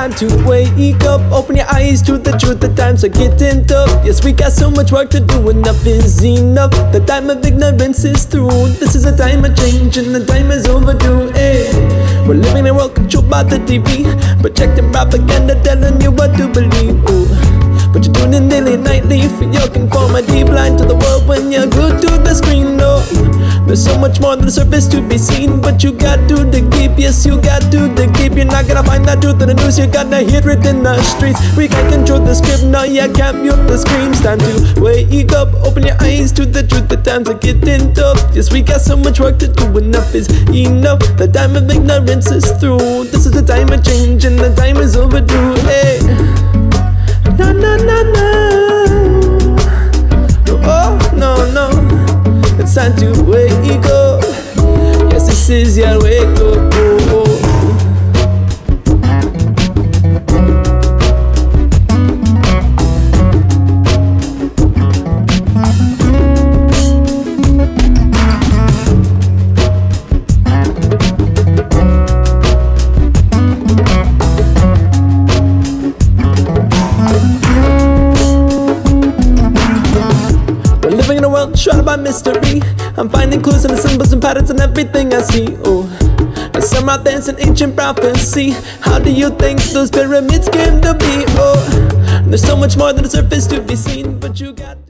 time to wake up. Open your eyes to the truth. The times are getting tough. Yes, we got so much work to do. Enough is enough. The time of ignorance is through. This is a time of change, and the time is overdue. Hey. We're living in a world controlled by the TV, projecting propaganda, telling you what to believe. Ooh. But you're tuning daily, nightly for your conformity, blind to the world when you're glued to there's so much more than the surface to be seen, but you got to dig deep. Yes, you got to dig deep. You're not gonna find that truth in the news. You gotta hear it in the streets. We can't control the script now. You can't mute the screams. Time to wake up, open your eyes to the truth. The times are getting tough. Yes, we got so much work to do. Enough is enough. The time of ignorance is through. This is the time of change, and the time is overdue. To wake up. Yes, this is your wake up. Shrouded by mystery. I'm finding clues in the symbols and patterns in everything I see. Oh, and some there's an ancient prophecy. How do you think those pyramids came to be? Oh, there's so much more than the surface to be seen, but you got.